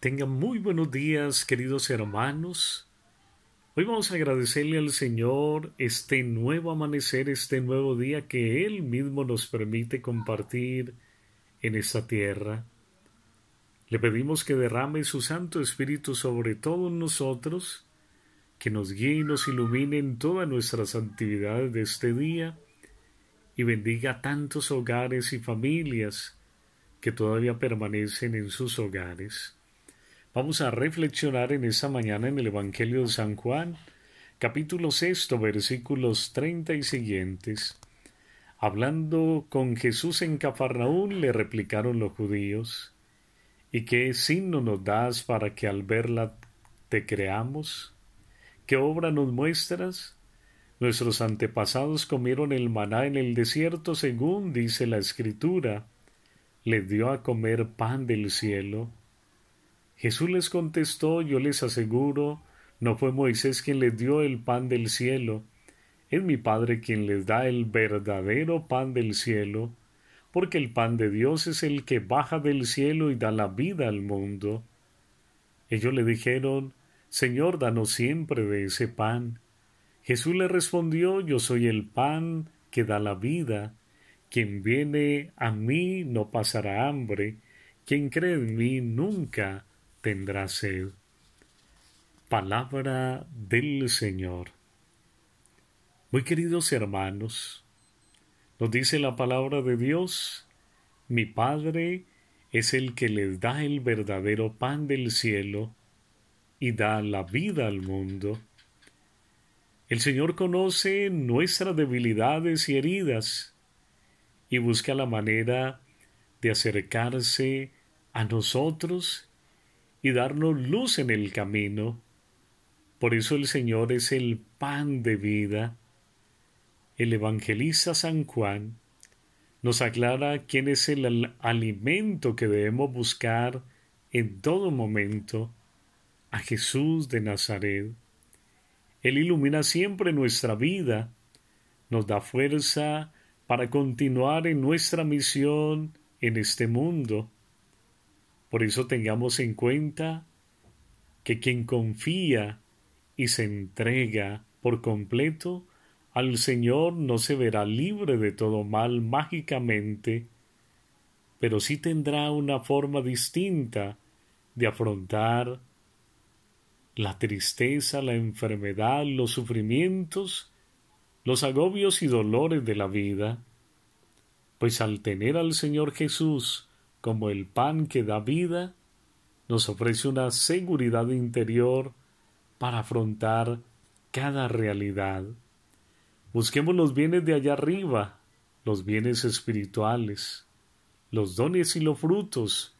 Tengan muy buenos días, queridos hermanos. Hoy vamos a agradecerle al Señor este nuevo amanecer, este nuevo día que Él mismo nos permite compartir en esta tierra. Le pedimos que derrame su Santo Espíritu sobre todos nosotros, que nos guíe y nos ilumine en todas nuestras actividades de este día y bendiga tantos hogares y familias que todavía permanecen en sus hogares. Vamos a reflexionar en esta mañana en el Evangelio de San Juan, capítulo sexto, versículos treinta y siguientes. Hablando con Jesús en Cafarnaún, le replicaron los judíos, ¿Y qué signo nos das para que al verla te creamos? ¿Qué obra nos muestras? Nuestros antepasados comieron el maná en el desierto según dice la Escritura. Les dio a comer pan del cielo. Jesús les contestó, yo les aseguro, no fue Moisés quien les dio el pan del cielo, es mi Padre quien les da el verdadero pan del cielo, porque el pan de Dios es el que baja del cielo y da la vida al mundo. Ellos le dijeron, Señor, danos siempre de ese pan. Jesús le respondió, Yo soy el pan que da la vida. Quien viene a mí no pasará hambre, quien cree en mí nunca tendrá sed. Palabra del Señor. Muy queridos hermanos, nos dice la palabra de Dios, mi Padre es el que les da el verdadero pan del cielo y da la vida al mundo. El Señor conoce nuestras debilidades y heridas y busca la manera de acercarse a nosotros y darnos luz en el camino. Por eso el Señor es el pan de vida. El evangelista San Juan nos aclara quién es el alimento que debemos buscar en todo momento, a Jesús de Nazaret. Él ilumina siempre nuestra vida, nos da fuerza para continuar en nuestra misión en este mundo. Por eso tengamos en cuenta que quien confía y se entrega por completo al Señor no se verá libre de todo mal mágicamente, pero sí tendrá una forma distinta de afrontar la tristeza, la enfermedad, los sufrimientos, los agobios y dolores de la vida, pues al tener al Señor Jesús como el pan que da vida, nos ofrece una seguridad interior para afrontar cada realidad. Busquemos los bienes de allá arriba, los bienes espirituales, los dones y los frutos,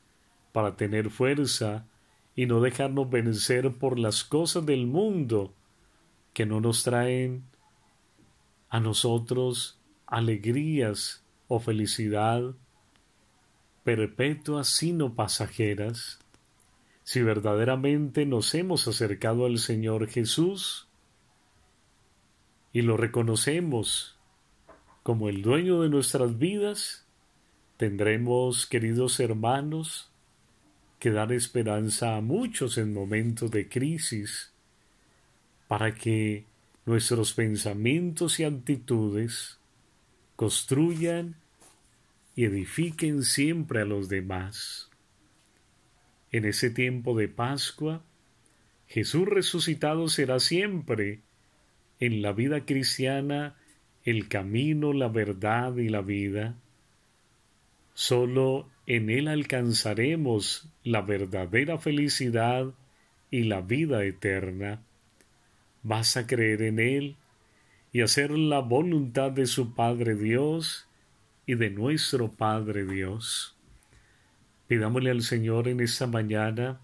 para tener fuerza y no dejarnos vencer por las cosas del mundo que no nos traen a nosotros alegrías o felicidad perpetuas sino pasajeras, si verdaderamente nos hemos acercado al Señor Jesús y lo reconocemos como el dueño de nuestras vidas, tendremos, queridos hermanos, que dar esperanza a muchos en momentos de crisis, para que nuestros pensamientos y actitudes construyan y edifiquen siempre a los demás. En ese tiempo de Pascua, Jesús resucitado será siempre en la vida cristiana el camino, la verdad y la vida. Solo en Él alcanzaremos la verdadera felicidad y la vida eterna. Vas a creer en Él y hacer la voluntad de su Padre Dios y de nuestro Padre Dios. Pidámosle al Señor en esta mañana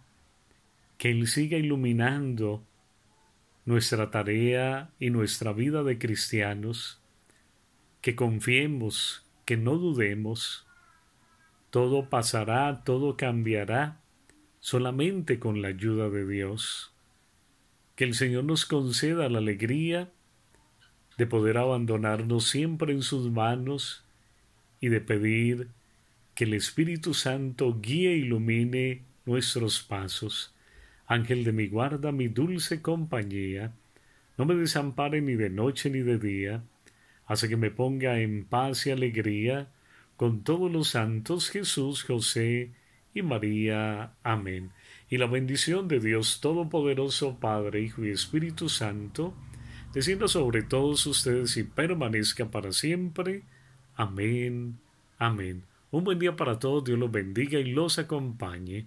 que Él siga iluminando nuestra tarea y nuestra vida de cristianos, que confiemos, que no dudemos. Todo pasará, todo cambiará solamente con la ayuda de Dios. Que el Señor nos conceda la alegría de poder abandonarnos siempre en sus manos y de pedir que el Espíritu Santo guíe e ilumine nuestros pasos. Ángel de mi guarda, mi dulce compañía, no me desampare ni de noche ni de día, hace que me ponga en paz y alegría con todos los santos Jesús, José y María. Amén. Y la bendición de Dios Todopoderoso, Padre, Hijo y Espíritu Santo, descienda sobre todos ustedes y permanezca para siempre. Amén. Amén. Un buen día para todos, Dios los bendiga y los acompañe